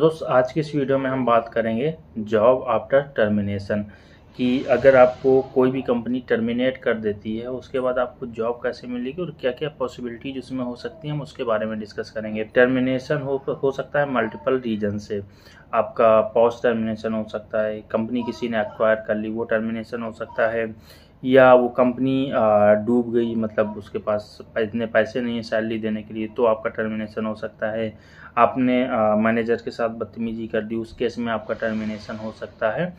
दोस्त, आज की इस वीडियो में हम बात करेंगे जॉब आफ्टर टर्मिनेशन कि अगर आपको कोई भी कंपनी टर्मिनेट कर देती है, उसके बाद आपको जॉब कैसे मिलेगी और क्या क्या पॉसिबिलिटीज उसमें हो सकती हैं, हम उसके बारे में डिस्कस करेंगे। टर्मिनेशन हो हो सकता है मल्टीपल रीजन से। आपका पॉस्ट टर्मिनेशन हो सकता है, कंपनी किसी ने एक्वायर कर ली, वो टर्मिनेशन हो सकता है। या वो कंपनी डूब गई मतलब उसके पास इतने पैसे नहीं है सैलरी देने के लिए तो आपका टर्मिनेशन हो सकता है। आपने मैनेजर के साथ बदतमीजी कर दी, उस केस में आपका टर्मिनेशन हो सकता है।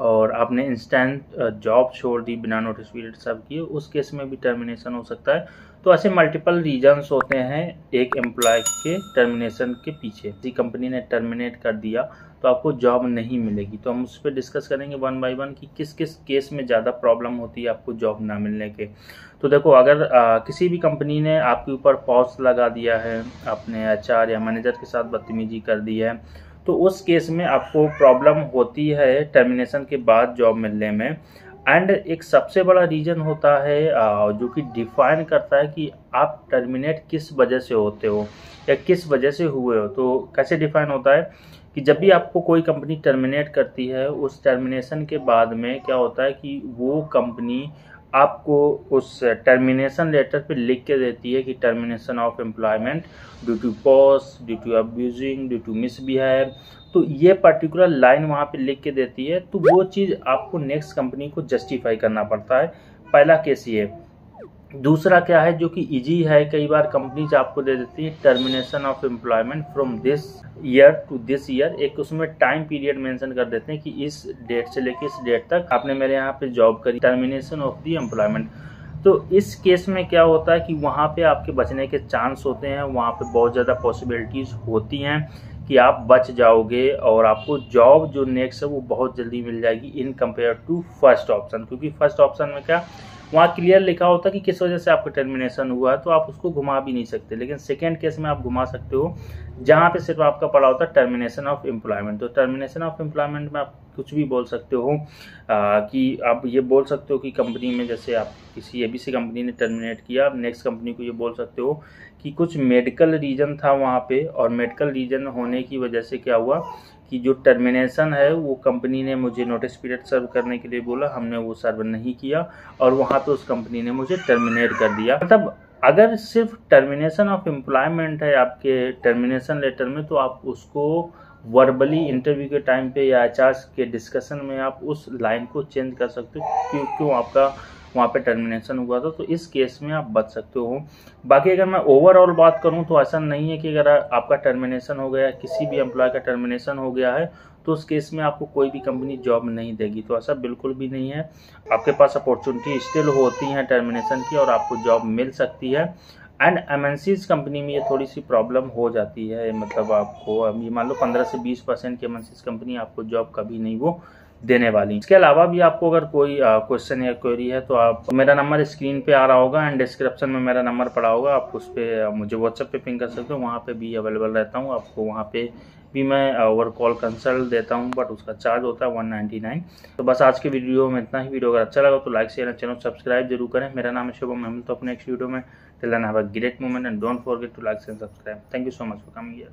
और आपने इंस्टेंट जॉब छोड़ दी, बिना नोटिस पीरियड सब किए, उस केस में भी टर्मिनेशन हो सकता है। तो ऐसे मल्टीपल रीजंस होते हैं एक एम्प्लॉय के टर्मिनेशन के पीछे। किसी कंपनी ने टर्मिनेट कर दिया तो आपको जॉब नहीं मिलेगी। तो हम उस पर डिस्कस करेंगे वन बाय वन कि किस किस केस में ज़्यादा प्रॉब्लम होती है आपको जॉब ना मिलने के। तो देखो अगर आ, किसी भी कंपनी ने आपके ऊपर पॉज लगा दिया है अपने एच या मैनेजर के साथ बदतमीजी कर दी है तो उस केस में आपको प्रॉब्लम होती है टर्मिनेशन के बाद जॉब मिलने में। एंड एक सबसे बड़ा रीज़न होता है जो कि डिफाइन करता है कि आप टर्मिनेट किस वजह से होते हो या किस वजह से हुए हो। तो कैसे डिफाइन होता है कि जब भी आपको कोई कंपनी टर्मिनेट करती है, उस टर्मिनेशन के बाद में क्या होता है कि वो कंपनी आपको उस टर्मिनेशन लेटर पे लिख के देती है कि termination of employment due to pause due to abusing due to misbehave तो ये पर्टिकुलर लाइन वहाँ पे लिख के देती है तो वो चीज़ आपको नेक्स्ट कंपनी को जस्टिफाई करना पड़ता है। पहला केस ये। दूसरा क्या है, जो कि इजी है, कई बार कंपनीज़ आपको दे देती है termination of employment from this year to this year एक उसमें टाइम पीरियड मेंशन कर देते हैं कि इस डेट से लेके इस डेट तक आपने मेरे यहाँ पे जॉब करी टर्मिनेशन ऑफ़ दी एम्प्लॉयमेंट तो इस केस में क्या होता है कि वहाँ पे आपके बचने के चांस होते हैं, वहाँ पे बहुत ज़्यादा पॉसिबिलिटीज़ होती हैं। कि आप बच जाओगे और आपको जॉब जो नेक्स्ट है वो बहुत जल्दी मिल जाएगी in compare to first option क्योंकि फ़र्स्ट ऑप्शन में क्या? वहाँ क्लियर लिखा होता कि किस वजह से आपका टर्मिनेशन हुआ है तो आप उसको घुमा भी नहीं सकते। लेकिन सेकेंड केस में आप घुमा सकते हो जहाँ पे सिर्फ़ आपका पड़ा होता है टर्मिनेशन ऑफ़ एम्प्लॉयमेंट तो टर्मिनेशन ऑफ़ एम्प्लॉयमेंट में आप कुछ भी बोल सकते हो आ, कि आप ये बोल सकते हो कि कंपनी में जैसे आप किसी एबीसी कंपनी ने टर्मिनेट किया आप नेक्स्ट कंपनी को ये बोल सकते हो कि कुछ मेडिकल रीजन था वहाँ पे और मेडिकल रीजन होने की वजह से क्या हुआ कि जो टर्मिनेशन है, वो कंपनी ने मुझे नोटिस पीरियड सर्व करने के लिए बोला, हमने वो सर्व नहीं किया और वहाँ पे उस कंपनी ने मुझे टर्मिनेट कर दिया। मतलब अगर सिर्फ़ टर्मिनेशन ऑफ़ एम्प्लॉयमेंट है आपके टर्मिनेशन लेटर में तो आप उसको वर्बली इंटरव्यू के टाइम पे या एच के डिस्कशन में आप उस लाइन को चेंज कर सकते हो, क्यों क्यों आपका वहाँ पे टर्मिनेशन हुआ था तो इस केस में आप बच सकते हो। बाकी अगर मैं ओवरऑल बात करूँ तो ऐसा नहीं है कि अगर आपका टर्मिनेशन हो गया, किसी भी एम्प्लॉय का टर्मिनेशन हो गया है तो उस केस में आपको कोई भी कंपनी जॉब नहीं देगी। तो ऐसा बिल्कुल भी नहीं है। आपके पास अपॉर्चुनिटी स्टिल होती हैं टर्मिनेशन की और आपको जॉब मिल सकती है। एंड एम कंपनी में ये थोड़ी सी प्रॉब्लम हो जाती है मतलब आपको ये मान लो पंद्रह से बीस परसेंट की एम कंपनी आपको जॉब कभी नहीं, वो देने वाली इसके अलावा भी आपको अगर कोई क्वेश्चन या क्वेरी है तो आप मेरा नंबर स्क्रीन पे आ रहा होगा एंड डिस्क्रिप्शन में मेरा नंबर पड़ा होगा। आप उस पर मुझे व्हाट्सएप पे पिंग कर सकते हो। वहाँ पे भी अवेलेबल रहता हूँ। आपको वहाँ पे भी मैं ओवर कॉल कंसल्ट देता हूँ बट उसका चार्ज होता है वन नाइन तो बस आज के वीडियो में इतना ही। वीडियो अगर अच्छा लगा तो लाइक शेयर चैनल सब्सक्राइब ज़रूर करें। मेरा नाम है शुभम। मैं तो अपने नेक्स्ट वीडियो में। Till then have a great moment and don't forget to like and subscribe thank you so much for coming here